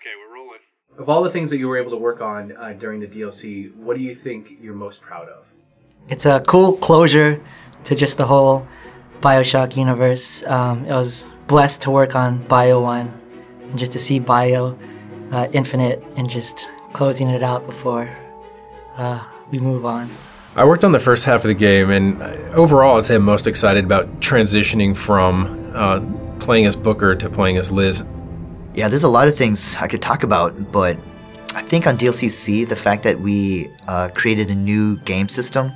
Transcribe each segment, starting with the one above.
Okay, we're rolling. Of all the things that you were able to work on uh, during the DLC, what do you think you're most proud of? It's a cool closure to just the whole Bioshock universe. Um, I was blessed to work on Bio 1 and just to see Bio uh, Infinite and just closing it out before uh, we move on. I worked on the first half of the game, and overall, I'd say I'm most excited about transitioning from uh, playing as Booker to playing as Liz. Yeah, there's a lot of things I could talk about, but I think on DLCC, the fact that we uh, created a new game system,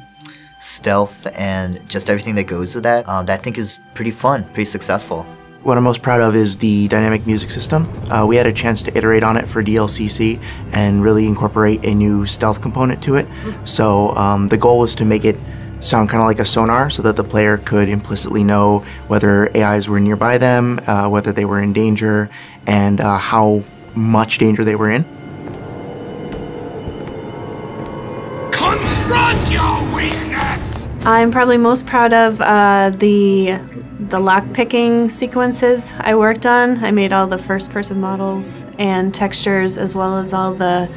stealth, and just everything that goes with that, uh, that I think is pretty fun, pretty successful. What I'm most proud of is the dynamic music system. Uh, we had a chance to iterate on it for DLCC and really incorporate a new stealth component to it. So um, the goal was to make it sound kind of like a sonar so that the player could implicitly know whether AIs were nearby them, uh, whether they were in danger, and uh, how much danger they were in. Confront your weakness! I'm probably most proud of uh, the the lock picking sequences I worked on. I made all the first person models and textures as well as all the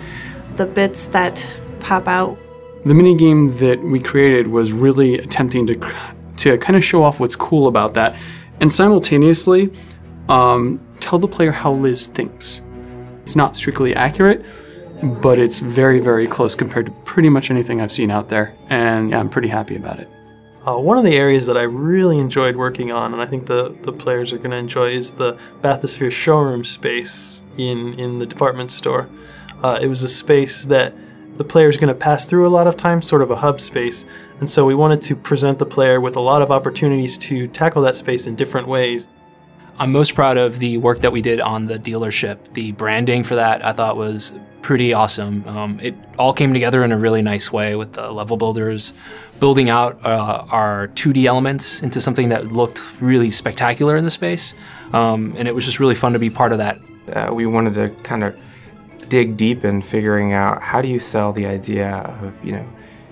the bits that pop out. The minigame that we created was really attempting to to kind of show off what's cool about that and simultaneously um, tell the player how Liz thinks. It's not strictly accurate, but it's very, very close compared to pretty much anything I've seen out there, and yeah, I'm pretty happy about it. Uh, one of the areas that I really enjoyed working on, and I think the, the players are going to enjoy, is the Bathysphere showroom space in, in the department store. Uh, it was a space that the player is going to pass through a lot of times, sort of a hub space, and so we wanted to present the player with a lot of opportunities to tackle that space in different ways. I'm most proud of the work that we did on the dealership. The branding for that I thought was pretty awesome. Um, it all came together in a really nice way with the level builders building out uh, our 2D elements into something that looked really spectacular in the space. Um, and it was just really fun to be part of that. Uh, we wanted to kind of dig deep in figuring out how do you sell the idea of, you know,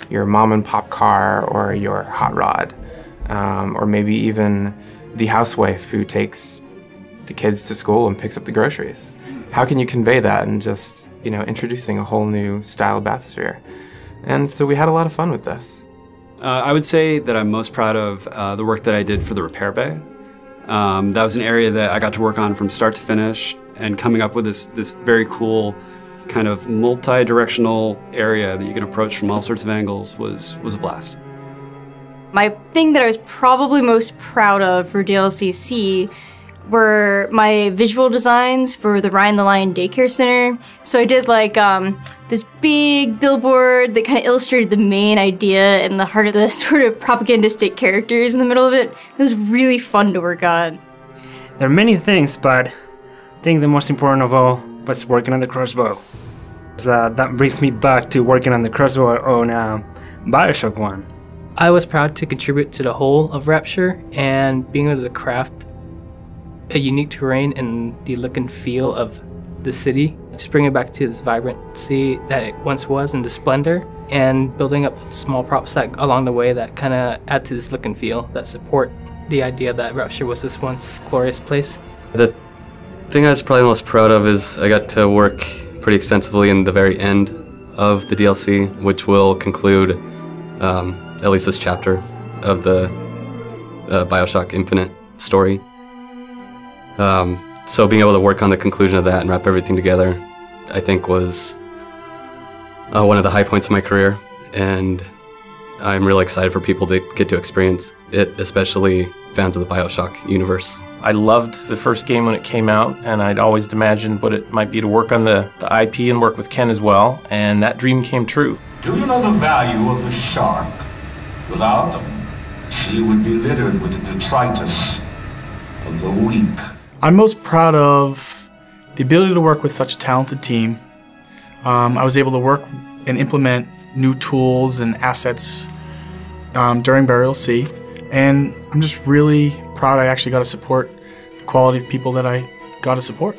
your mom and pop car or your hot rod, um, or maybe even the housewife who takes the kids to school and picks up the groceries. How can you convey that and just, you know, introducing a whole new style Bathysphere? And so we had a lot of fun with this. Uh, I would say that I'm most proud of uh, the work that I did for the repair bay. Um, that was an area that I got to work on from start to finish and coming up with this, this very cool kind of multi-directional area that you can approach from all sorts of angles was, was a blast. My thing that I was probably most proud of for DLCC were my visual designs for the Ryan the Lion Daycare Center. So I did like um, this big billboard that kind of illustrated the main idea and the heart of the sort of propagandistic characters in the middle of it. It was really fun to work on. There are many things, but I think the most important of all was working on the crossbow. So uh, that brings me back to working on the crossbow on uh, Bioshock 1. I was proud to contribute to the whole of Rapture and being able to craft a unique terrain and the look and feel of the city. Just bring it back to this vibrancy that it once was and the splendor and building up small props that along the way that kind of add to this look and feel that support the idea that Rapture was this once glorious place. The thing I was probably most proud of is I got to work pretty extensively in the very end of the DLC, which will conclude um, at least this chapter of the uh, Bioshock Infinite story. Um, so being able to work on the conclusion of that and wrap everything together, I think was uh, one of the high points of my career, and I'm really excited for people to get to experience it, especially fans of the Bioshock universe. I loved the first game when it came out, and I'd always imagined what it might be to work on the, the IP and work with Ken as well, and that dream came true. Do you know the value of the shark? Without them, she would be littered with the detritus of the weak. I'm most proud of the ability to work with such a talented team. Um, I was able to work and implement new tools and assets um, during Burial Sea, and I'm just really proud I actually got to support the quality of people that I got to support.